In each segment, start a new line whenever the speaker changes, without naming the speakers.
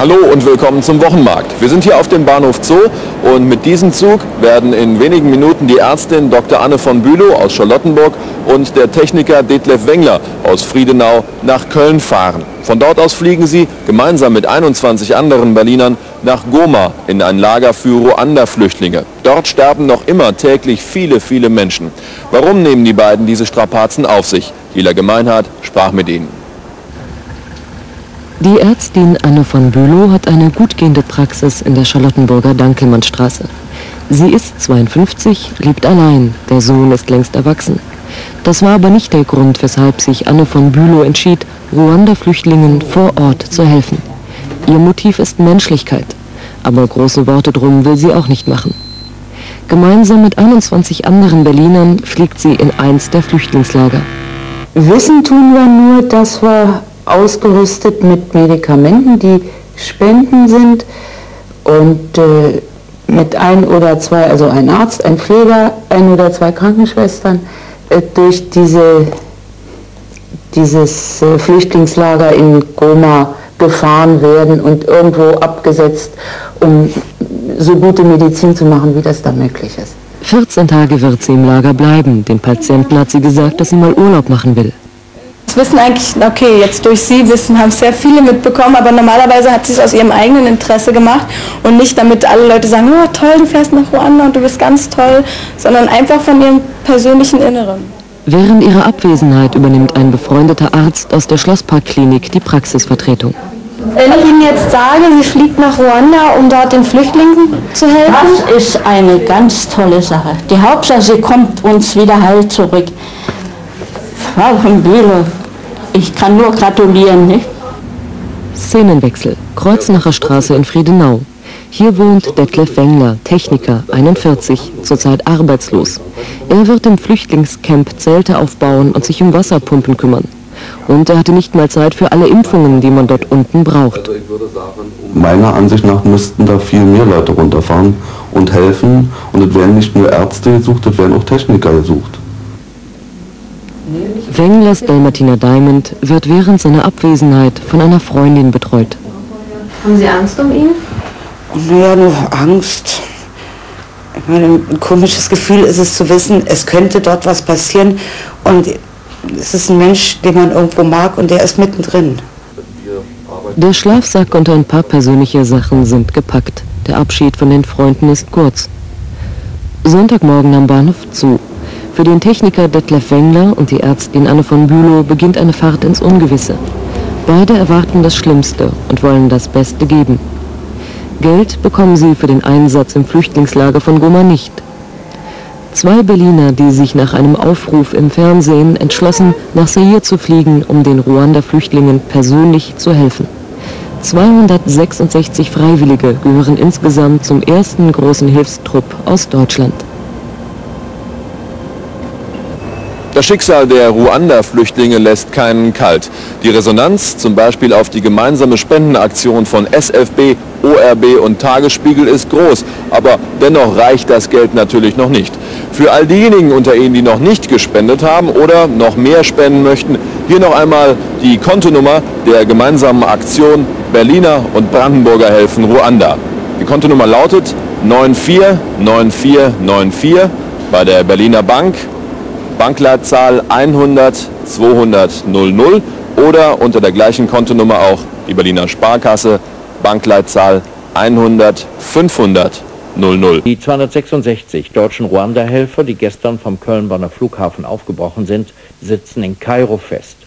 Hallo und willkommen zum Wochenmarkt. Wir sind hier auf dem Bahnhof Zoo und mit diesem Zug werden in wenigen Minuten die Ärztin Dr. Anne von Bülow aus Charlottenburg und der Techniker Detlef Wengler aus Friedenau nach Köln fahren. Von dort aus fliegen sie gemeinsam mit 21 anderen Berlinern nach Goma in ein Lager für Ruanda-Flüchtlinge. Dort sterben noch immer täglich viele, viele Menschen. Warum nehmen die beiden diese Strapazen auf sich? Hila Gemeinhardt sprach mit ihnen.
Die Ärztin Anne von Bülow hat eine gut gehende Praxis in der Charlottenburger Dankelmannstraße. Sie ist 52, lebt allein, der Sohn ist längst erwachsen. Das war aber nicht der Grund, weshalb sich Anne von Bülow entschied, Ruanda-Flüchtlingen vor Ort zu helfen. Ihr Motiv ist Menschlichkeit, aber große Worte drum will sie auch nicht machen. Gemeinsam mit 21 anderen Berlinern fliegt sie in eins der Flüchtlingslager.
Wissen tun wir nur, dass wir ausgerüstet mit Medikamenten, die Spenden sind und äh, mit ein oder zwei, also ein Arzt, ein Pfleger, ein oder zwei Krankenschwestern äh, durch diese, dieses äh, Flüchtlingslager in Goma gefahren werden und irgendwo abgesetzt, um so gute Medizin zu machen, wie das da möglich ist.
14 Tage wird sie im Lager bleiben. Den Patienten hat sie gesagt, dass sie mal Urlaub machen will.
Das wissen eigentlich, okay, jetzt durch sie wissen, haben sehr viele mitbekommen, aber normalerweise hat sie es aus ihrem eigenen Interesse gemacht und nicht damit alle Leute sagen, oh toll, du fährst nach Ruanda und du bist ganz toll, sondern einfach von ihrem persönlichen Inneren.
Während ihrer Abwesenheit übernimmt ein befreundeter Arzt aus der Schlossparkklinik die Praxisvertretung.
Wenn ich Ihnen jetzt sage, sie fliegt nach Ruanda, um dort den Flüchtlingen zu helfen?
Das ist eine ganz tolle Sache. Die Hauptsache, sie kommt uns wieder heil zurück. Frau von Bülow, ich kann nur gratulieren. Nicht?
Szenenwechsel. Kreuznacher Straße in Friedenau. Hier wohnt Detlef Wengler, Techniker, 41, zurzeit arbeitslos. Er wird im Flüchtlingscamp Zelte aufbauen und sich um Wasserpumpen kümmern. Und er hatte nicht mal Zeit für alle Impfungen, die man dort unten braucht.
Meiner Ansicht nach müssten da viel mehr Leute runterfahren und helfen. Und es werden nicht nur Ärzte gesucht, es werden auch Techniker gesucht.
Wenglers Dalmatiner Diamond wird während seiner Abwesenheit von einer Freundin betreut.
Haben Sie Angst um ihn?
Naja, nur Angst. Ich meine, ein komisches Gefühl ist es zu wissen, es könnte dort was passieren und es ist ein Mensch, den man irgendwo mag und der ist mittendrin.
Der Schlafsack und ein paar persönliche Sachen sind gepackt. Der Abschied von den Freunden ist kurz. Sonntagmorgen am Bahnhof zu. Für den Techniker Detlef Wengler und die Ärztin Anne von Bülow beginnt eine Fahrt ins Ungewisse. Beide erwarten das Schlimmste und wollen das Beste geben. Geld bekommen sie für den Einsatz im Flüchtlingslager von Goma nicht. Zwei Berliner, die sich nach einem Aufruf im Fernsehen entschlossen, nach Zaire zu fliegen, um den Ruanda-Flüchtlingen persönlich zu helfen. 266 Freiwillige gehören insgesamt zum ersten großen Hilfstrupp aus Deutschland.
Das Schicksal der Ruanda-Flüchtlinge lässt keinen kalt. Die Resonanz, zum Beispiel auf die gemeinsame Spendenaktion von SFB, ORB und Tagesspiegel, ist groß. Aber dennoch reicht das Geld natürlich noch nicht. Für all diejenigen unter Ihnen, die noch nicht gespendet haben oder noch mehr spenden möchten, hier noch einmal die Kontonummer der gemeinsamen Aktion Berliner und Brandenburger helfen Ruanda. Die Kontonummer lautet 949494 bei der Berliner Bank Bankleitzahl 100 200 00 oder unter der gleichen Kontonummer auch die Berliner Sparkasse, Bankleitzahl 100 500 00.
Die 266 deutschen Ruanda-Helfer, die gestern vom Köln-Bonner Flughafen aufgebrochen sind, sitzen in Kairo fest.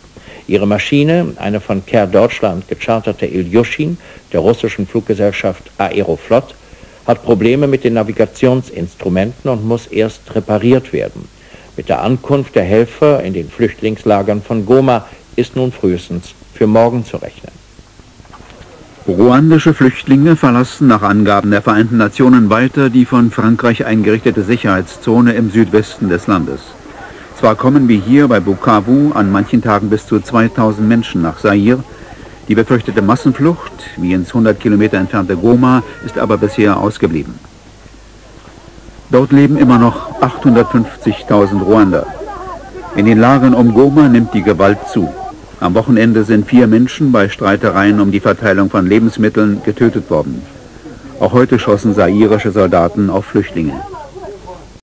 Ihre Maschine, eine von Care Deutschland gecharterte Ilyushin der russischen Fluggesellschaft Aeroflot, hat Probleme mit den Navigationsinstrumenten und muss erst repariert werden. Mit der Ankunft der Helfer in den Flüchtlingslagern von Goma ist nun frühestens für morgen zu rechnen.
Ruandische Flüchtlinge verlassen nach Angaben der Vereinten Nationen weiter die von Frankreich eingerichtete Sicherheitszone im Südwesten des Landes. Zwar kommen wie hier bei Bukavu an manchen Tagen bis zu 2000 Menschen nach Zaire, die befürchtete Massenflucht, wie ins 100 Kilometer entfernte Goma, ist aber bisher ausgeblieben. Dort leben immer noch 850.000 Ruander. In den Lagern um Goma nimmt die Gewalt zu. Am Wochenende sind vier Menschen bei Streitereien um die Verteilung von Lebensmitteln getötet worden. Auch heute schossen sairische Soldaten auf Flüchtlinge.